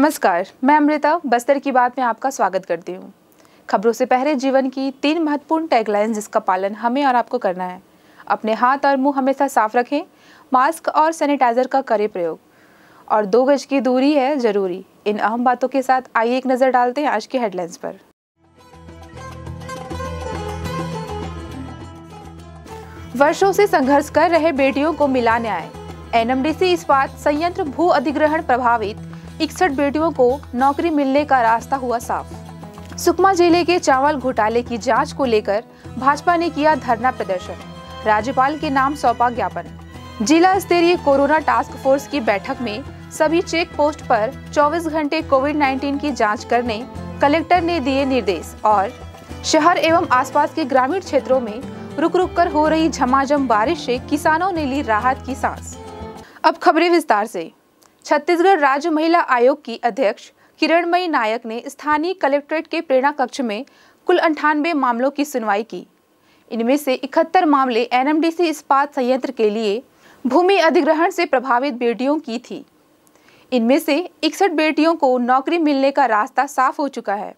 नमस्कार, मैं अमृता, बस्तर की बात में आपका स्वागत करती हूँ। खबरों से पहले जीवन की तीन महत्वपूर्ण टैगलाइन जिसका पालन हमें और आपको करना है। अपने हाथ और मुँह हमेशा साफ़ रखें मास्क और सैनिटाइजर का करें प्रयोग। और दो गज की दूरी है ज़रूरी। इन अहम बातों के साथ आइए एक नज़र डालते हैं आज की हेडलाइंस पर। वर्षों से संघर्ष कर रहे बेटियों को मिला न्याय। एनएमडीसी इस्पात संयंत्र भू अधिग्रहण प्रभावित। इकसठ बेटियों को नौकरी मिलने का रास्ता हुआ साफ़। सुकमा ज़िले के चावल घोटाले की जाँच को लेकर भाजपा ने किया धरना प्रदर्शन। राज्यपाल के नाम सौंपा ज्ञापन। जिला स्तरीय कोरोना टास्क फोर्स की बैठक में सभी चेक पोस्ट पर 24 घंटे कोविड 19 की जाँच करने कलेक्टर ने दिए निर्देश और शहर एवं आसपास के ग्रामीण क्षेत्रों में रुक रुक कर हो रही झमाझम बारिश से किसानों ने ली राहत की सांस। अब खबरें विस्तार से। छत्तीसगढ़ राज्य महिला आयोग की अध्यक्ष किरणमयी नायक ने स्थानीय कलेक्ट्रेट के प्रेरणा कक्ष में कुल अंठानवे मामलों की सुनवाई की। इनमें से इकहत्तर मामले एनएमडीसी इस्पात संयंत्र के लिए भूमि अधिग्रहण से प्रभावित बेटियों की थी। इनमें से इकसठ बेटियों को नौकरी मिलने का रास्ता साफ़ हो चुका है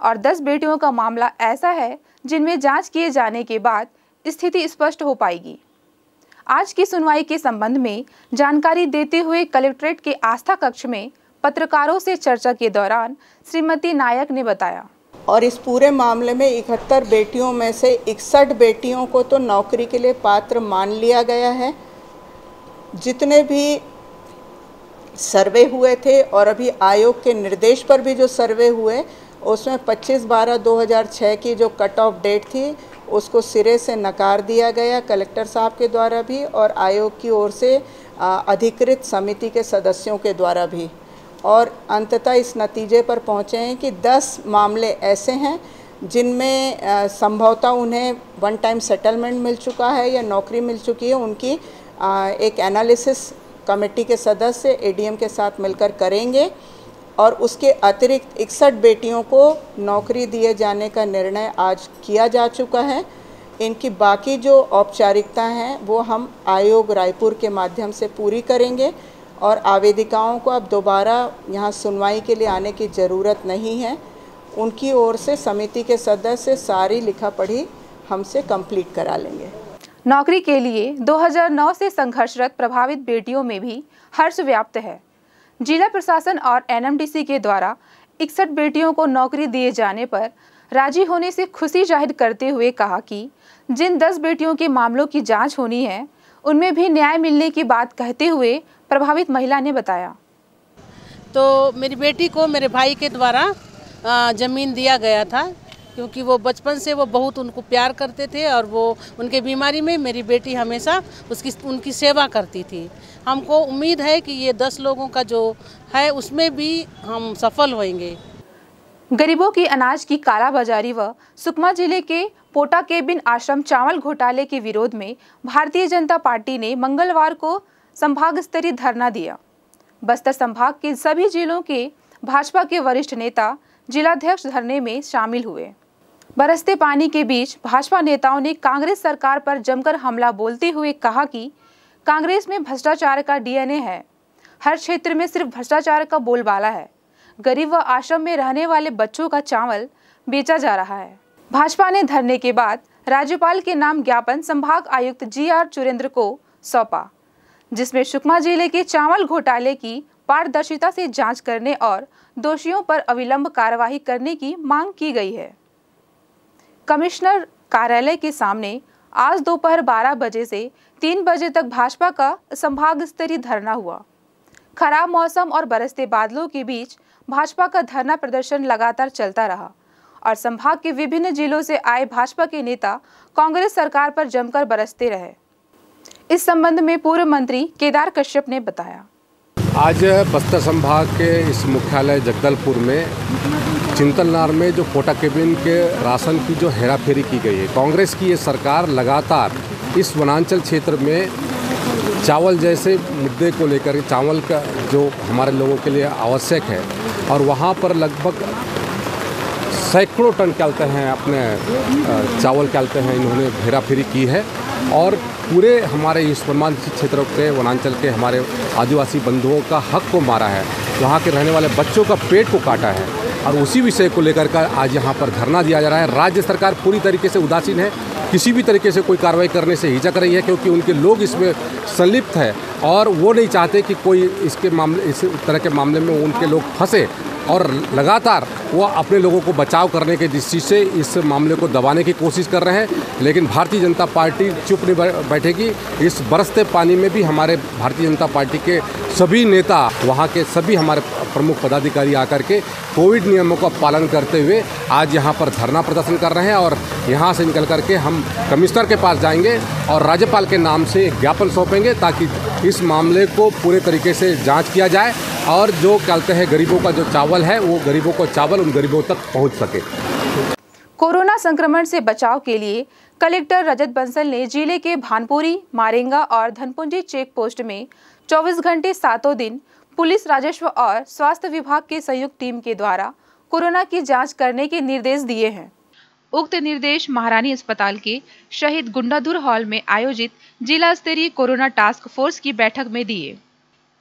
और 10 बेटियों का मामला ऐसा है जिनमें जाँच किए जाने के बाद स्थिति स्पष्ट हो पाएगी। आज की सुनवाई के संबंध में जानकारी देते हुए कलेक्ट्रेट के आस्था कक्ष में पत्रकारों से चर्चा के दौरान श्रीमती नायक ने बताया। और इस पूरे मामले में इकहत्तर बेटियों में से इकसठ बेटियों को तो नौकरी के लिए पात्र मान लिया गया है। जितने भी सर्वे हुए थे और अभी आयोग के निर्देश पर भी जो सर्वे हुए उसमें 25 बारह 2006 की जो कट ऑफ़ डेट थी उसको सिरे से नकार दिया गया कलेक्टर साहब के द्वारा भी और आयोग की ओर से अधिकृत समिति के सदस्यों के द्वारा भी। और अंततः इस नतीजे पर पहुँचे हैं कि 10 मामले ऐसे हैं जिनमें संभवतः उन्हें वन टाइम सेटलमेंट मिल चुका है या नौकरी मिल चुकी है। उनकी आ, एक एनालिसिस कमेटी के सदस्य एडीएम के साथ मिलकर करेंगे। और उसके अतिरिक्त इकसठ बेटियों को नौकरी दिए जाने का निर्णय आज किया जा चुका है। इनकी बाकी जो औपचारिकता हैं, वो हम आयोग रायपुर के माध्यम से पूरी करेंगे और आवेदिकाओं को अब दोबारा यहाँ सुनवाई के लिए आने की ज़रूरत नहीं है। उनकी ओर से समिति के सदस्य सारी लिखा पढ़ी हमसे कंप्लीट करा लेंगे। नौकरी के लिए 2009 से संघर्षरत प्रभावित बेटियों में भी हर्ष व्याप्त है। जिला प्रशासन और एनएमडीसी के द्वारा इकसठ बेटियों को नौकरी दिए जाने पर राज़ी होने से खुशी ज़ाहिर करते हुए कहा कि जिन 10 बेटियों के मामलों की जाँच होनी है, उनमें भी न्याय मिलने की बात कहते हुए प्रभावित महिला ने बताया। तो मेरी बेटी को मेरे भाई के द्वारा ज़मीन दिया गया था। क्योंकि वो बचपन से वो बहुत उनको प्यार करते थे और वो उनके बीमारी में मेरी बेटी हमेशा उसकी, उनकी सेवा करती थी। हमको उम्मीद है कि ये दस लोगों का जो है उसमें भी हम सफल होंगे गरीबों की अनाज की कालाबाजारी व सुकमा ज़िले के पोटा केबिन आश्रम चावल घोटाले के विरोध में भारतीय जनता पार्टी ने मंगलवार को संभाग स्तरीय धरना दिया। बस्तर संभाग के सभी जिलों के भाजपा के वरिष्ठ नेता जिलाध्यक्ष धरने में शामिल हुए। बरसते पानी के बीच भाजपा नेताओं ने कांग्रेस सरकार पर जमकर हमला बोलते हुए कहा कि कांग्रेस में भ्रष्टाचार का डीएनए है। हर क्षेत्र में सिर्फ़ भ्रष्टाचार का बोलबाला है। गरीब व आश्रम में रहने वाले बच्चों का चावल बेचा जा रहा है। भाजपा ने धरने के बाद राज्यपाल के नाम ज्ञापन संभाग आयुक्त जी आर चुरेंद्र को सौंपा, जिसमें सुकमा ज़िले के चावल घोटाले की पारदर्शिता से जाँच करने और दोषियों पर अविलंब कार्रवाई करने की मांग की गई है। कमिश्नर कार्यालय के सामने आज दोपहर 12 बजे से 3 बजे तक भाजपा का संभाग स्तरीय धरना हुआ। खराब मौसम और बरसते बादलों के बीच भाजपा का धरना प्रदर्शन लगातार चलता रहा और संभाग के विभिन्न जिलों से आए भाजपा के नेता कांग्रेस सरकार पर जमकर बरसते रहे। इस संबंध में पूर्व मंत्री केदार कश्यप ने बताया। आज बस्तर संभाग के इस मुख्यालय जगदलपुर में चिंतलनार में जो कोटा केबिन के राशन की जो हेराफेरी की गई है, कांग्रेस की ये सरकार लगातार इस वनांचल क्षेत्र में चावल जैसे मुद्दे को लेकर, चावल का जो हमारे लोगों के लिए आवश्यक है, और वहाँ पर लगभग सैकड़ों टन कहते हैं, अपने चावल कहते हैं, इन्होंने हेराफेरी की है। और पूरे हमारे इस वनमांचल क्षेत्रों के, वनांचल के हमारे आदिवासी बंधुओं का हक को मारा है। वहाँ के रहने वाले बच्चों का पेट को काटा है। और उसी विषय को लेकर कर आज यहाँ पर धरना दिया जा रहा है। राज्य सरकार पूरी तरीके से उदासीन है। किसी भी तरीके से कोई कार्रवाई करने से हिचक रही है, क्योंकि उनके लोग इसमें संलिप्त है। और वो नहीं चाहते कि कोई इसके मामले, इस तरह के मामले में उनके लोग फंसे। और लगातार वो अपने लोगों को बचाव करने के दृष्टि से इस मामले को दबाने की कोशिश कर रहे हैं। लेकिन भारतीय जनता पार्टी चुप नहीं बैठेगी। इस बरसते पानी में भी हमारे भारतीय जनता पार्टी के सभी नेता, वहाँ के सभी हमारे प्रमुख पदाधिकारी आकर के कोविड नियमों का पालन करते हुए आज यहाँ पर धरना प्रदर्शन कर रहे हैं और यहाँ से निकल करके हम कमिश्नर के पास जाएँगे और राज्यपाल के नाम से ज्ञापन सौंपेंगे ताकि इस मामले को पूरे तरीके से जाँच किया जाए। और जो कहते हैं गरीबों का जो चावल है, वो गरीबों को चावल उन गरीबों तक पहुँच सके। कोरोना संक्रमण से बचाव के लिए कलेक्टर रजत बंसल ने ज़िले के भानपुरी, मारेंगा और धनपुंजी चेक पोस्ट में 24 घंटे सातों दिन पुलिस राजस्व और स्वास्थ्य विभाग के संयुक्त टीम के द्वारा कोरोना की जाँच करने के निर्देश दिए हैं। उक्त निर्देश महारानी अस्पताल के शहीद गुंडाधुर हॉल में आयोजित जिला स्तरीय कोरोना टास्क फोर्स की बैठक में दिए।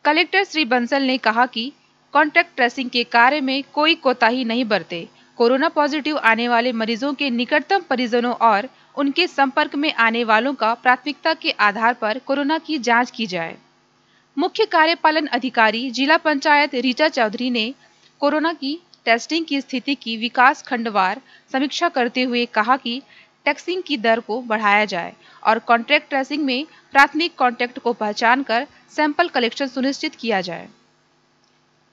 कलेक्टर श्री बंसल ने कहा कि कॉन्टैक्ट ट्रेसिंग के कार्य में कोई कोताही नहीं बरते। कोरोना पॉजिटिव आने वाले मरीजों के निकटतम परिजनों और उनके संपर्क में आने वालों का प्राथमिकता के आधार पर कोरोना की जाँच की जाए। मुख्य कार्यपालन अधिकारी जिला पंचायत रीचा चौधरी ने कोरोना की टेस्टिंग की स्थिति की विकास खंडवार समीक्षा करते हुए कहा कि टेक्सिंग की दर को बढ़ाया जाए और कॉन्ट्रैक्ट ट्रेसिंग में प्राथमिक कॉन्टैक्ट को पहचान कर सैंपल कलेक्शन सुनिश्चित किया जाए।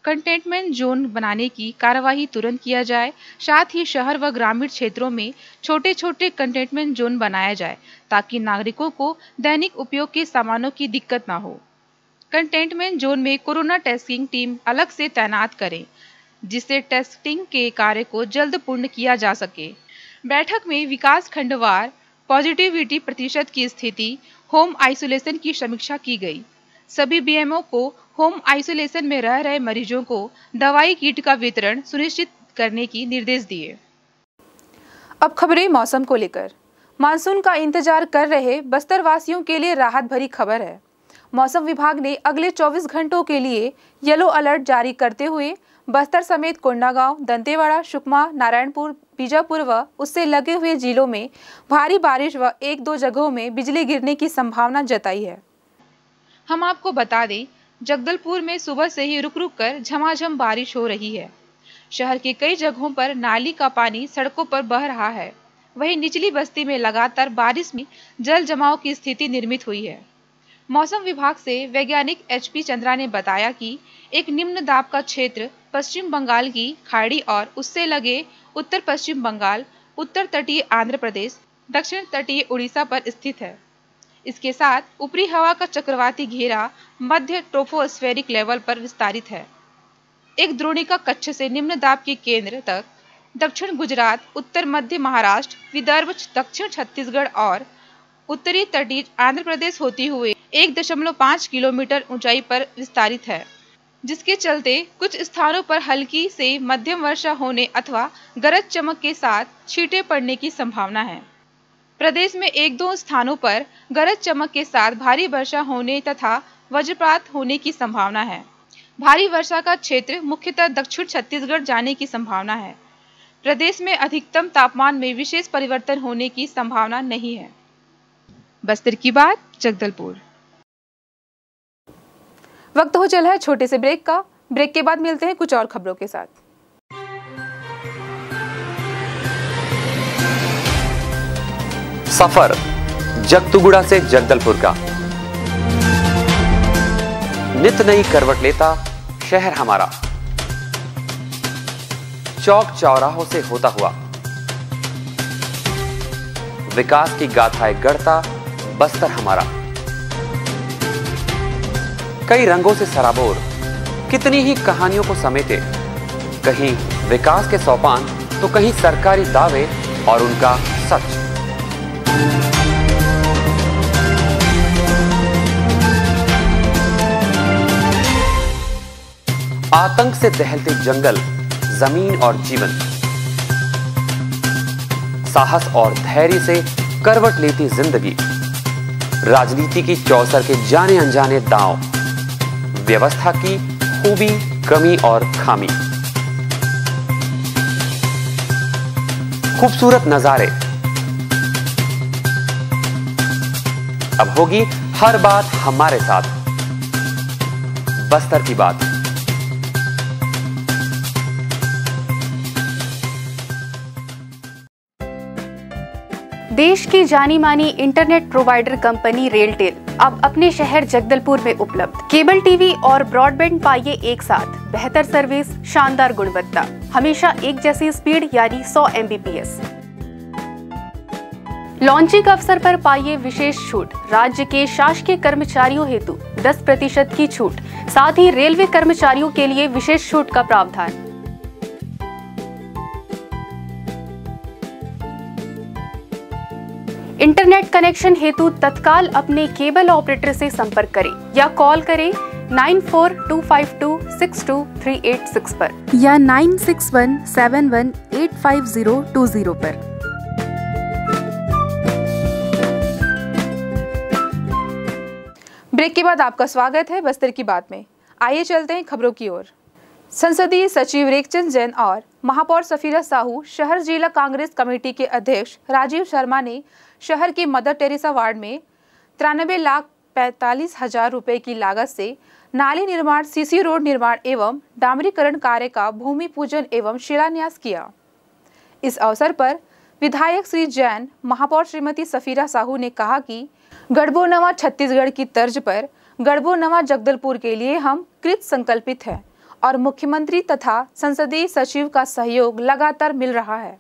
कंटेनमेंट जोन बनाने की कार्यवाही तुरंत किया जाए, साथ ही शहर व ग्रामीण क्षेत्रों में छोटे छोटे कंटेनमेंट जोन बनाया जाए, ताकि नागरिकों को दैनिक उपयोग के सामानों की दिक्कत न हो। कंटेनमेंट जोन में कोरोना टेस्टिंग टीम अलग से तैनात करें, जिससे टेस्टिंग के कार्य को जल्द पूर्ण किया जा सके। बैठक में विकास खंडवार पॉजिटिविटी प्रतिशत की स्थिति, होम आइसोलेशन की समीक्षा की गई। सभी बीएमओ को होम आइसोलेशन में रह रहे मरीजों को दवाई किट का वितरण सुनिश्चित करने की निर्देश दिए। अब खबरें मौसम को लेकर। मानसून का इंतज़ार कर रहे बस्तर वासियों के लिए राहत भरी खबर है। मौसम विभाग ने अगले 24 घंटों के लिए येलो अलर्ट जारी करते हुए बस्तर समेत कोंडागांव, दंतेवाड़ा, सुकमा, नारायणपुर बीजापुर व उससे लगे हुए जिलों में भारी बारिश व एक दो जगहों में बिजली गिरने की संभावना जताई है। हम आपको बता दें, जगदलपुर में सुबह से ही रुक रुक कर झमाझम बारिश हो रही है। शहर के कई जगहों पर नाली का पानी सड़कों पर बह रहा है। वहीं निचली बस्ती में लगातार बारिश में जल जमाव की स्थिति निर्मित हुई है। मौसम विभाग से वैज्ञानिक एच पी चंद्रा ने बताया कि एक निम्न दाब का क्षेत्र पश्चिम बंगाल की खाड़ी और उससे लगे उत्तर पश्चिम बंगाल, उत्तर तटीय आंध्र प्रदेश, दक्षिण तटीय उड़ीसा पर स्थित है। इसके साथ ऊपरी हवा का चक्रवाती घेरा मध्य ट्रोफोस्फेरिक लेवल पर विस्तारित है। एक द्रोणिका कच्छ से निम्न दाब के केंद्र तक दक्षिण गुजरात, उत्तर मध्य महाराष्ट्र, विदर्भ, दक्षिण छत्तीसगढ़ और उत्तरी तटीय आंध्र प्रदेश होती दशमलव पाँच किलोमीटर ऊंचाई पर विस्तारित है। जिसके चलते कुछ स्थानों पर हल्की से मध्यम वर्षा होने अथवा गरज चमक के साथ छींटे पड़ने की संभावना है। प्रदेश में एक दो स्थानों पर गरज चमक के साथ भारी वर्षा होने तथा वज्रपात होने की संभावना है। भारी वर्षा का क्षेत्र मुख्यतः दक्षिण छत्तीसगढ़ जाने की संभावना है। प्रदेश में अधिकतम तापमान में विशेष परिवर्तन होने की संभावना नहीं है। बस्तर की बात, जगदलपुर। वक्त हो चला है छोटे से ब्रेक का। ब्रेक के बाद मिलते हैं कुछ और खबरों के साथ। सफ़र, जगतुगुड़ा से जगदलपुर का। नित नई करवट लेता शहर हमारा। चौक चौराहों से होता हुआ। विकास की गाथाएँ गढ़ता बस्तर हमारा। कई रंगों से सराबोर। कितनी ही कहानियों को समेटे। कहीं विकास के सोपान तो कहीं सरकारी दावे और उनका सच। आतंक से दहलते जंगल, ज़मीन और जीवन। साहस और धैर्य से करवट लेती ज़िंदगी। राजनीति की चौसर के जाने अनजाने दांव। व्यवस्था की खूबी, कमी और खामी। खूबसूरत नजारे। अब होगी हर बात हमारे साथ। बस्तर की बात। देश की जानी मानी इंटरनेट प्रोवाइडर कंपनी रेलटेल अब अपने शहर जगदलपुर में उपलब्ध। केबल टीवी और ब्रॉडबैंड पाइए एक साथ। बेहतर सर्विस, शानदार गुणवत्ता। हमेशा एक जैसी स्पीड यानी 100 एमबीपीएस लॉन्चिंग अवसर पर पाइए विशेष छूट। राज्य के शासकीय कर्मचारियों हेतु 10 प्रतिशत की छूट। साथ ही रेलवे कर्मचारियों के लिए विशेष छूट का प्रावधान। इंटरनेट कनेक्शन हेतु तत्काल अपने केबल ऑपरेटर से संपर्क करें या कॉल करें nine four two five two six two three eight six पर या nine six one seven one eight five zero two zero पर। ब्रेक के बाद आपका स्वागत है बस्तर की बात में। आइए चलते हैं खबरों की ओर। संसदीय सचिव रेखचंद जैन और महापौर सफीरा साहू, शहर जिला कांग्रेस कमेटी के अध्यक्ष राजीव शर्मा ने शहर के मदर टेरेसा वार्ड में तिरानबे लाख पैंतालीस हज़ार रुपए की लागत से नाली निर्माण, सीसी रोड निर्माण एवं डामरीकरण कार्य का भूमि पूजन एवं शिलान्यास किया। इस अवसर पर विधायक श्री जैन, महापौर श्रीमती सफीरा साहू ने कहा कि गढ़बोनवा छत्तीसगढ़ की तर्ज पर गढ़बोनवा जगदलपुर के लिए हम कृत संकल्पित हैं। और मुख्यमंत्री तथा संसदीय सचिव का सहयोग लगातार मिल रहा है।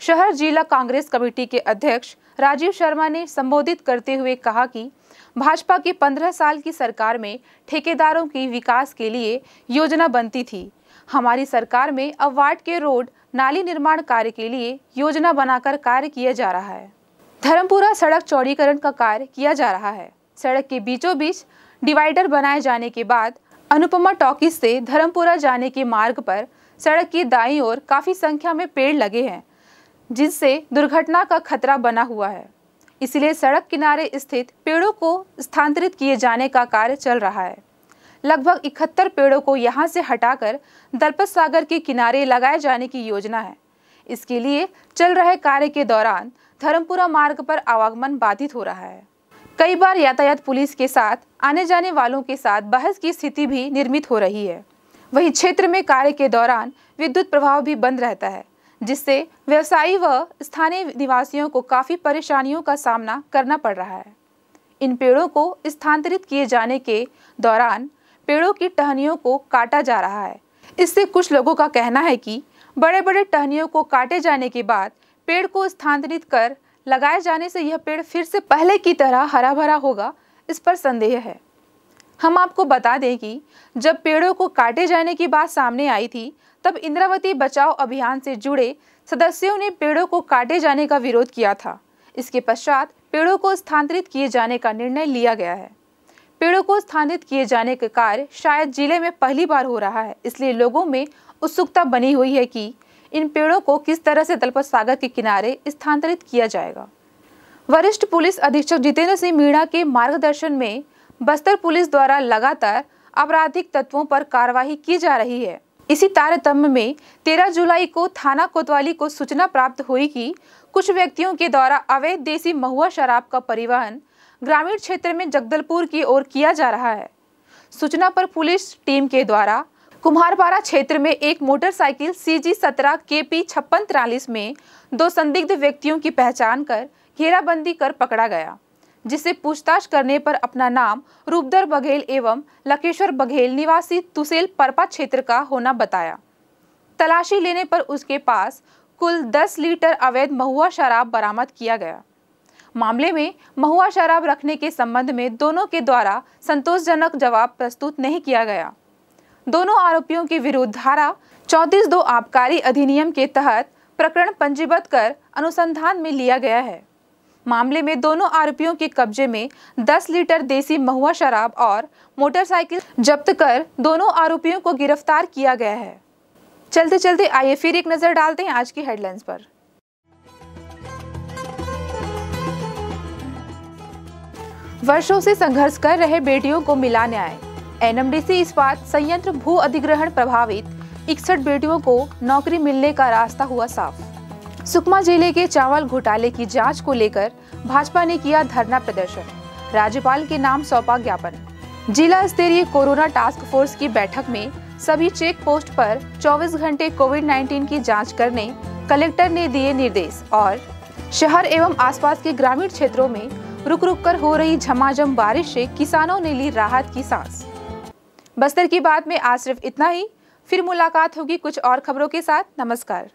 शहर जिला कांग्रेस कमेटी के अध्यक्ष राजीव शर्मा ने संबोधित करते हुए कहा कि भाजपा की पंद्रह साल की सरकार में ठेकेदारों की विकास के लिए योजना बनती थी। हमारी सरकार में अब वार्ड के रोड, नाली निर्माण कार्य के लिए योजना बनाकर कार्य किया जा रहा है। धर्मपुरा सड़क चौड़ीकरण का कार्य किया जा रहा है। सड़क के बीचों बीच डिवाइडर बनाए जाने के बाद अनुपमा टॉकीज से धर्मपुरा जाने के मार्ग पर सड़क की दाईं ओर काफ़ी संख्या में पेड़ लगे हैं जिससे दुर्घटना का खतरा बना हुआ है। इसलिए सड़क किनारे स्थित पेड़ों को स्थानांतरित किए जाने का कार्य चल रहा है। लगभग इकहत्तर पेड़ों को यहाँ से हटाकर दलपत सागर के किनारे लगाए जाने की योजना है। इसके लिए चल रहे कार्य के दौरान धर्मपुरा मार्ग पर आवागमन बाधित हो रहा है। कई बार यातायात पुलिस के साथ आने जाने वालों के साथ बहस की स्थिति भी निर्मित हो रही है। वहीं क्षेत्र में कार्य के दौरान विद्युत प्रभाव भी बंद रहता है, जिससे व्यवसायी व स्थानीय निवासियों को काफ़ी परेशानियों का सामना करना पड़ रहा है। इन पेड़ों को स्थानांतरित किए जाने के दौरान पेड़ों की टहनियों को काटा जा रहा है। इससे कुछ लोगों का कहना है कि बड़े बड़े टहनियों को काटे जाने के बाद पेड़ को स्थानांतरित कर लगाए जाने से यह पेड़ फिर से पहले की तरह हरा भरा होगा, इस पर संदेह है। हम आपको बता दें कि जब पेड़ों को काटे जाने की बात सामने आई थी, तब इंद्रावती बचाओ अभियान से जुड़े सदस्यों ने पेड़ों को काटे जाने का विरोध किया था। इसके पश्चात पेड़ों को स्थानांतरित किए जाने का निर्णय लिया गया है। पेड़ों को स्थानांतरित किए जाने का कार्य शायद ज़िले में पहली बार हो रहा है, इसलिए लोगों में उत्सुकता बनी हुई है कि इन पेड़ों को किस तरह से दलपत सागर के किनारे स्थानांतरित किया जाएगा? वरिष्ठ पुलिस अधीक्षक जितेंद्र सिंह मीणा के मार्गदर्शन में बस्तर पुलिस द्वारा लगातार आपराधिक तत्वों पर कार्रवाई की जा रही है। इसी तारतम्य में 13 जुलाई को थाना कोतवाली को सूचना प्राप्त हुई कि कुछ व्यक्तियों के द्वारा अवैध देसी महुआ शराब का परिवहन ग्रामीण क्षेत्र में जगदलपुर की ओर किया जा रहा है। सूचना पर पुलिस टीम के द्वारा कुम्हारपाड़ा क्षेत्र में एक मोटरसाइकिल सी जी सत्रह के पी छप्पन तिरालीस में दो संदिग्ध व्यक्तियों की पहचान कर घेराबंदी कर पकड़ा गया, जिसे पूछताछ करने पर अपना नाम रूपधर बघेल एवं लकेश्वर बघेल निवासी तुसेल परपा क्षेत्र का होना बताया। तलाशी लेने पर उसके पास कुल 10 लीटर अवैध महुआ शराब बरामद किया गया। मामले में महुआ शराब रखने के संबंध में दोनों के द्वारा संतोषजनक जवाब प्रस्तुत नहीं किया गया। दोनों आरोपियों के विरुद्ध धारा चौतीस दो आबकारी अधिनियम के तहत प्रकरण पंजीबद्ध कर अनुसंधान में लिया गया है। मामले में दोनों आरोपियों के कब्जे में 10 लीटर देसी महुआ शराब और मोटरसाइकिल जब्त कर दोनों आरोपियों को गिरफ़्तार किया गया है। चलते चलते आइए फिर एक नज़र डालते हैं आज की हेडलाइंस पर। वर्षों से संघर्ष कर रहे बेटियों को मिला न्याय। एनएमडीसी इस्पात संयंत्र भू अधिग्रहण प्रभावित। इकसठ बेटियों को नौकरी मिलने का रास्ता हुआ साफ़। सुकमा ज़िले के चावल घोटाले की जाँच को लेकर भाजपा ने किया धरना प्रदर्शन। राज्यपाल के नाम सौंपा ज्ञापन। जिला स्तरीय कोरोना टास्क फोर्स की बैठक में सभी चेक पोस्ट पर 24 घंटे कोविड 19 की जाँच करने कलेक्टर ने दिए निर्देश और शहर एवं आसपास के ग्रामीण क्षेत्रों में रुक रुक कर हो रही झमाझम बारिश से किसानों ने ली राहत की सांस। बस्तर की बात में आज सिर्फ़ इतना ही। फिर मुलाकात होगी कुछ और खबरों के साथ। नमस्कार।